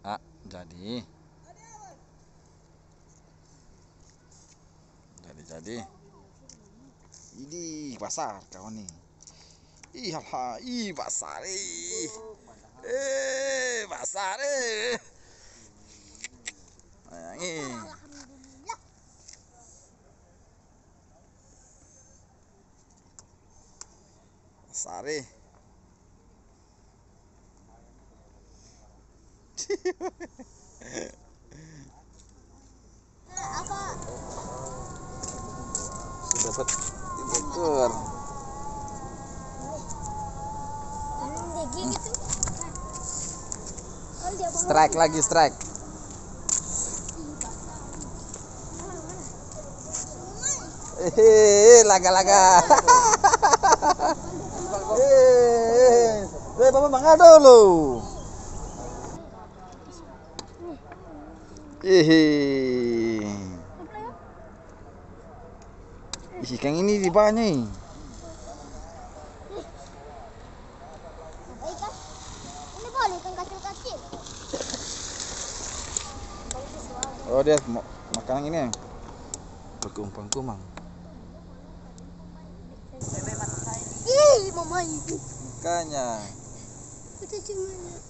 Ah, jadi. Jadi jadi. Ini pasar kawan nih. Ih, ha, ih pasar ih. Eh, pasar eh. Ini. Pasar eh. Apa? Sudah dapat tiga ekor. Strike lagi strike. Eh, laga-laga. Eh, eh, Bapak mangado lo. Eh. Ikan ini di bawah nih. Ikan. Ini. Oh, dia ma- makanan ini. Berkumpang-kumpang. Ih, mama itu. Makanya. Itu cuma.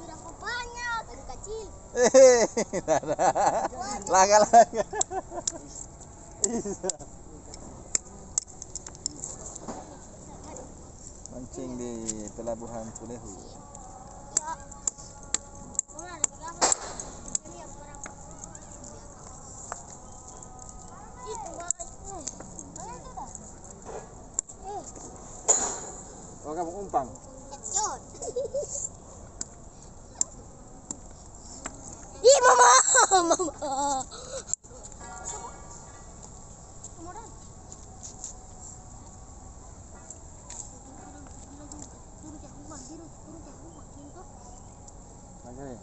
Berapa banyak kecil? Laga-laga. Mancing di pelabuhan Pulehu. Ya. Mana ada berapa? Ini yang berapa? Itu mas. Eh, mana itu dah? Eh, Oh, kamu umpang. kecil. Ih, mama, mama. Kemudian. Turun ke rumah, turun, turun ke rumah, gitu. Laga ya.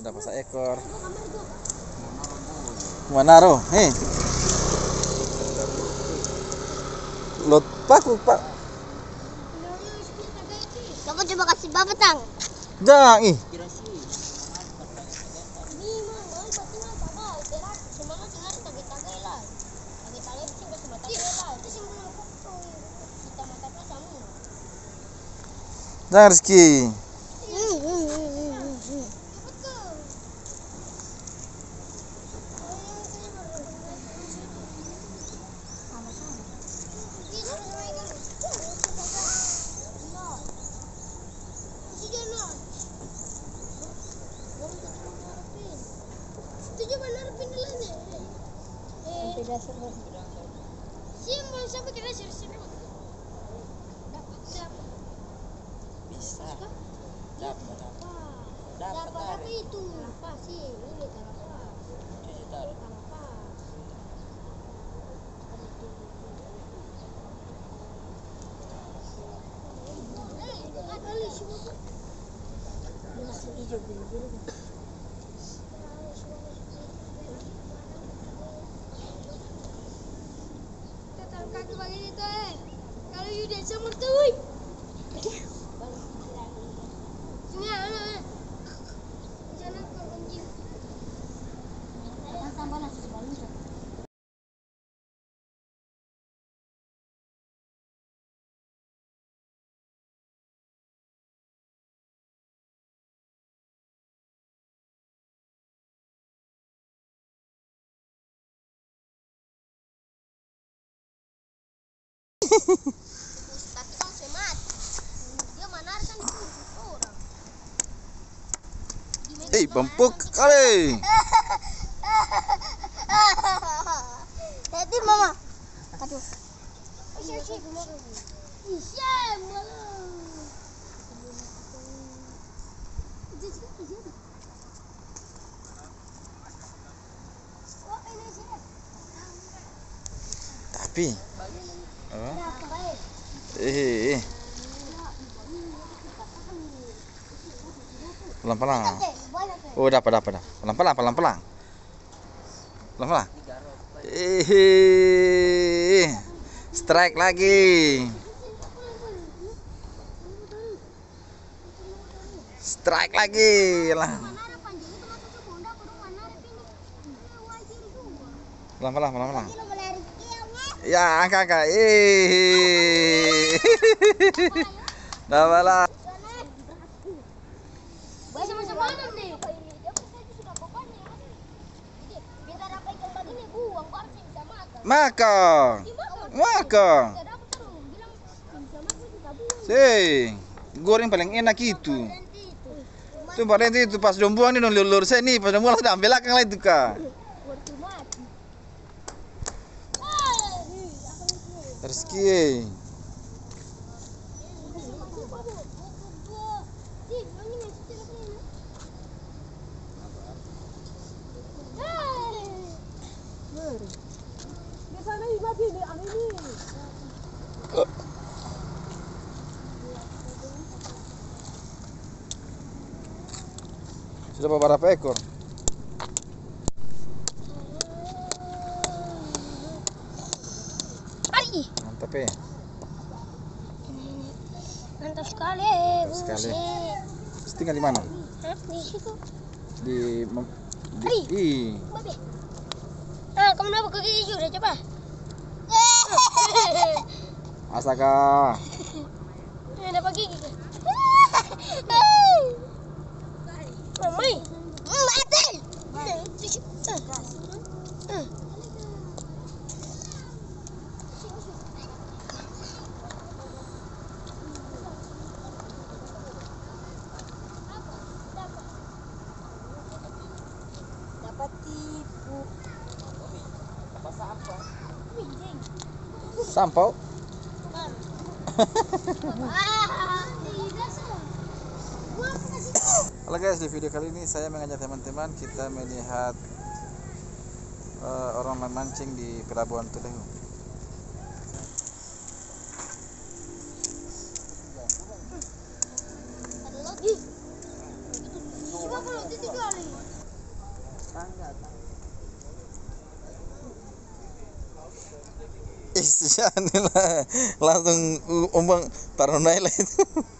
Sudah pasang ekor. Manaro, hei. Lot paku pak. Coba coba kasih bapak tang. Jangan ih. Ini mah nggak pasti mah bapak berat semangat semangat tagay tagay lah. Tagay tagay sih nggak cuma tagay lah. Itu sih mau foto. Kita mata pa sama. Jangan Rizky. Hmm hmm hmm hmm hmm. Simbol sampai ke dasar sini. Dapat dapat. Bisa. Dapat. Dapat. Dapat apa itu? Apa sih? Ini kenapa? Tujuh tahun. Kenapa? kaki begini tuh eh. Kalau you dah sama tuh. woi. Sini ana. Jangan kau anjing. Tambah nasi sebaliknya. Tapi kan semat. Dia menarikan itu orang. Eh, bempuk kali. Jadi mama. Aduh. Iya, Iya, jadi. Oh, Api. Oh. Eh. Pelan-pelan. Oh, dapat, dapat. Pelan-pelan, pelan-pelan. Pelan-pelan. Eh, strike lagi. Strike lagi lah. Manara panjang itu masuk ke Honda, kudu manara ini. Eh, wajib juga. Pelan-pelan, pelan-pelan. Kilo menarik kiangnya. Ya, angka, angka. Eh. Dapat lah. Baik sama-sama nih. Dia pun saya sudah beban ya. Jadi, Kita dapat ikan begini buang baru saya bisa makan. Makan. Dimakan. Makan. Saya dapat terus bilang bisa makan kita buang. Sih, goreng paling enak itu. Itu. Pada itu pas dong buang nih dong lulur saya nih pas dong buang ambil belakang lah itu kak. Waktu mati. Ah, ih, apa itu? Terski. Sudah beberapa ekor. Ai, Mantap ya. mantap sekali. Mantap sekali. buset. Tinggal di mana? Di situ. Di, di Babe. Ah, kamu dapat ke gigi sudah coba. Astaga. Eh, dapat gigi. ke? Mati. Dapat tipu. Sampau. Halo guys, di video kali ini saya mengajak teman-teman kita melihat eh, orang memancing di Pelabuhan Tulehu. Kali. Isian lah langsung uh, ombang taruh naik lah itu.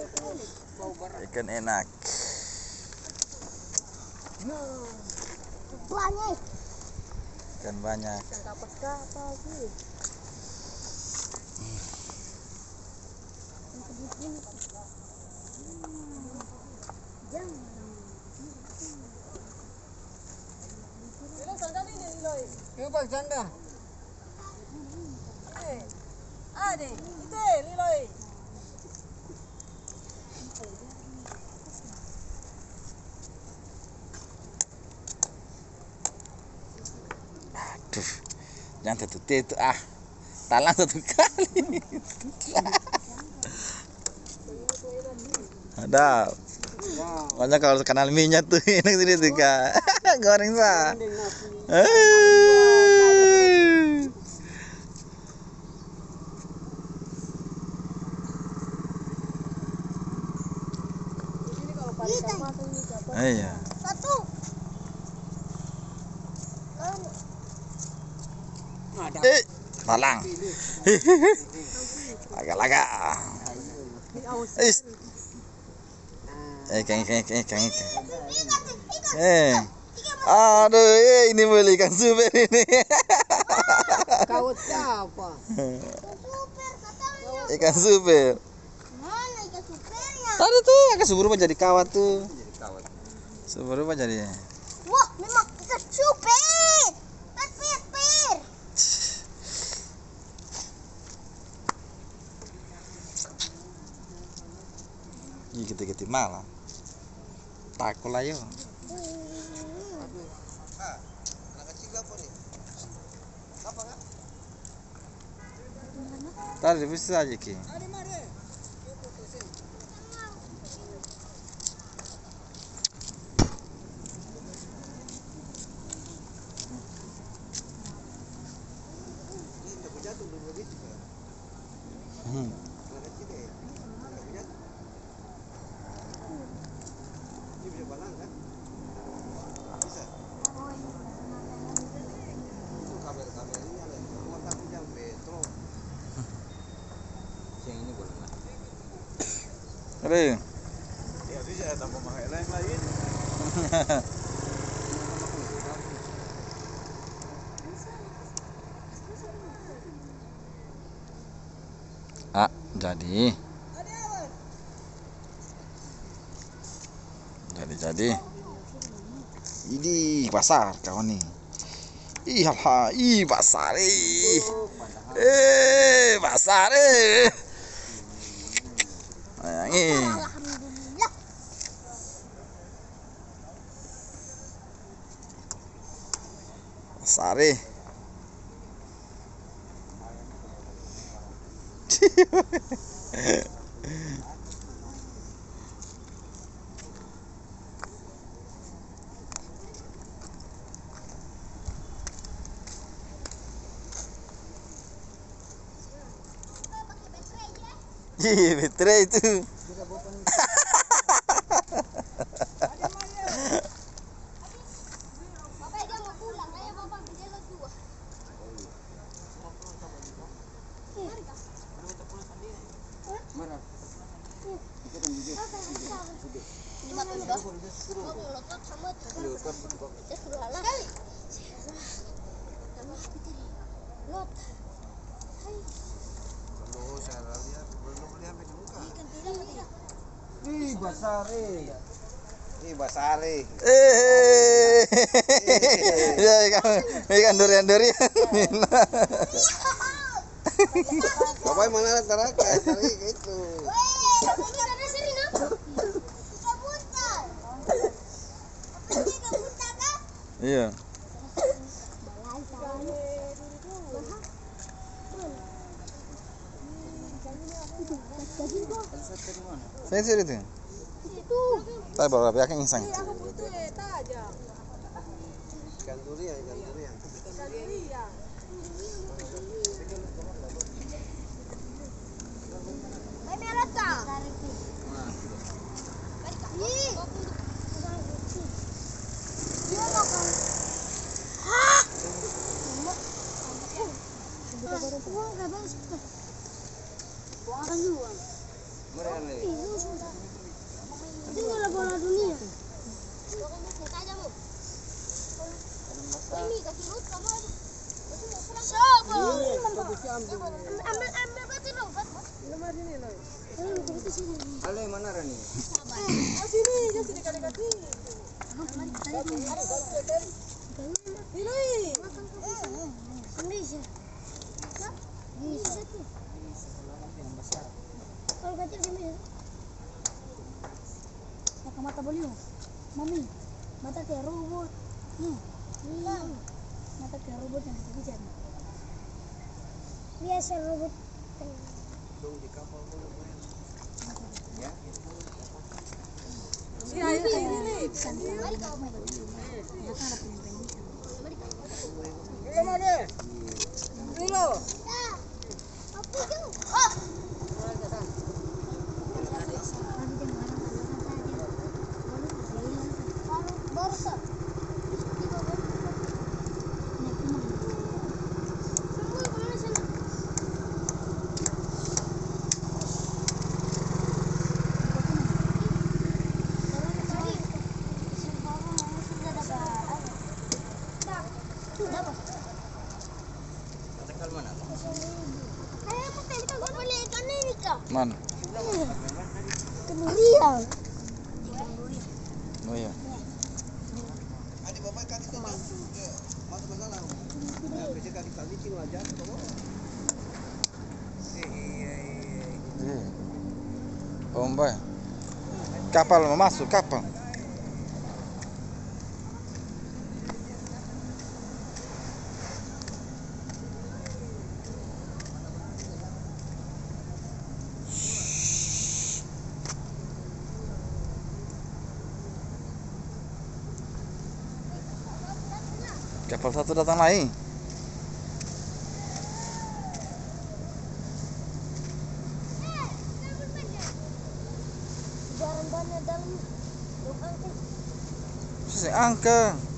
Ikan enak. Banyak. Ikan banyak. Dapat apa sih? Yuk bang janda. Ade, ite, Liloy. Aduh. Jangan satu itu ah. Talang satu kali. Ada. Banyak kalau kenal minyak tuh enak sini kak. Goreng sa. Iya. Satu. Eh, talang. Agak-agak. Eh. Eh, ikan, ikan, ikan, ikan, ikan. Eh. Aduh, eh, ini beli ikan super ini. Kau siapa? Super ikan super. Mana ikan supernya? Tadi tuh agak subur apa jadi kawat tuh. Jadi kawat. Subur apa jadi? Wah, memang kecupit. Pir, pir, pir. Ih gitu-gitu malah. Takut lah kan? Tadi bisa aja ki. Mari, mari. Ini udah jatuh belum lebih juga. Hmm. Anak kecil deh. Udah jatuh. Ini bisa balang kan? Bisa. Itu kamera-kamera ini ada. Cuma tapi jam petro. Yang ini boleh lah. Lagi. Ah, jadi. Jadi jadi. Ini pasar kawan nih. Ih, ha, ih pasar ih. Eh, pasar eh. Ayang eh. Alhamdulillah. Pasar eh. Ih, betre itu. Bapak dia mau pulang, ayo bapak dia lo dua. Lima puluh dah. Mau ngelotot sama Kita suruh lah. Saya lihat belum lihat di muka. Ih, basare. Ini basare. Eh. Ya ikan ikan durian durian. Bapak mana terakhir? Tadi gitu. Weh, ini sini kan? Iya. Itu. Saya bawa berapa yakin insang. Ikan durian, ikan durian. Iya. Buang? Buang Itu bola bola dunia. Ini sini. Ale mana Rani? Sini, sini dekat-dekat sini. Nilai. Indonesia. Bisa tuh. Kalau kecil gini ya. Mami, mata kayak robot. Nih. Iya. Mata kayak robot yang bisa bicara. Biasa robot. Dong di kapal dulu. Iya, ayo sini nih. Mari kau main. Nilo mari. Nilo. Ya. Apa itu? Ah. Baru sah. Semua ke mana sana? Dapat. Katakan mana? Kaya mo tayo ka balik ka na ni ka. Man. Ikan durian. Oh iya. Ada bapak kaki tu masuk ke masuk ke dalam. Ya, kerja kaki tadi Iya. Kapal masuk kapal. Kapal satu datang lagi. Jarang banyak angka.